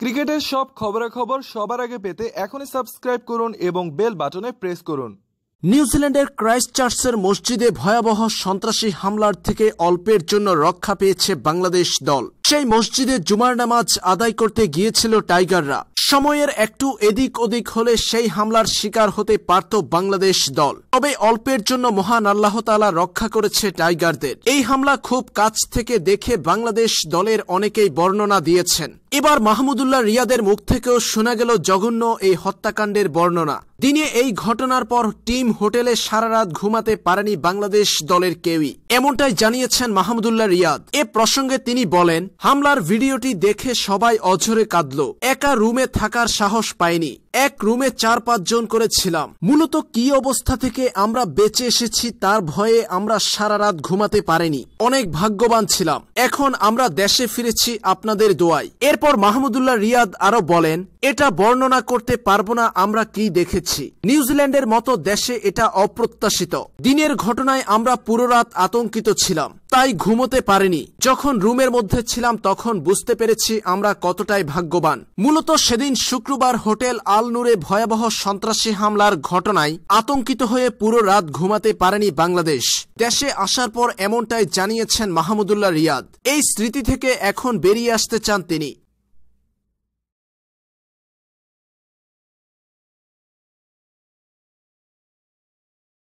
ক্রিকেটের সব খবরাখবর সবার আগে পেতে এখনই সাবস্ক্রাইব করুন এবং বেল বাটনে প্রেস করুন। নিউজিল্যান্ডের ক্রাইস্টচার্চের মসজিদে ভয়াবহ সন্ত্রাসী হামলার থেকে অল্পের জন্য রক্ষা পেয়েছে বাংলাদেশ দল। সেই মসজিদে জুমার নামাজ আদায় করতে গিয়েছিল টাইগাররা। সময়ের একটু এদিক ওদিক হলে সেই হামলার শিকার হতে পারত বাংলাদেশ দল। তবে অল্পের জন্য মহান আল্লাহ তালা রক্ষা করেছে টাইগারদের। এই হামলা খুব কাছ থেকে দেখে বাংলাদেশ দলের অনেকেই বর্ণনা দিয়েছেন। এবার মাহমুদুল্লাহ রিয়াদের মুখ থেকেও শোনা গেল জঘন্য এই হত্যাকাণ্ডের বর্ণনা। দিনে এই ঘটনার পর টিম হোটেলে সারা রাত ঘুমাতে পারেনি বাংলাদেশ দলের কেউই। এমনটাই জানিয়েছেন মাহমুদুল্লাহ রিয়াদ। এ প্রসঙ্গে তিনি বলেন, হামলার ভিডিওটি দেখে সবাই অঝরে কাঁদল। একা রুমে থাকার সাহস পায়নি এক রুমে চার পাঁচ জন করে ছিলাম। মূলত কি অবস্থা থেকে আমরা বেঁচে এসেছি তার ভয়ে আমরা সারা রাত ঘুমাতে পারিনি। অনেক ভাগ্যবান ছিলাম। এখন আমরা দেশে ফিরেছি আপনাদের দোয়ায়। এরপর মাহমুদুল্লাহ রিয়াদ আরও বলেন, এটা বর্ণনা করতে পারব না আমরা কি দেখেছি। নিউজিল্যান্ডের মতো দেশে এটা অপ্রত্যাশিত। দিনের ঘটনায় আমরা পুরো রাত আতঙ্কিত ছিলাম। তাই ঘুমোতে পারিনি। যখন রুমের মধ্যে ছিলাম তখন বুঝতে পেরেছি আমরা কতটাই ভাগ্যবান। মূলত সেদিন শুক্রবার হোটেল আল নূরে ভয়াবহ সন্ত্রাসী হামলার ঘটনায় আতঙ্কিত হয়ে পুরো রাত ঘুমাতে পারেনি বাংলাদেশ। দেশে আসার পর এমনটাই জানিয়েছেন মাহমুদুল্লাহ রিয়াদ। এই স্মৃতি থেকে এখন বেরিয়ে আসতে চান তিনি।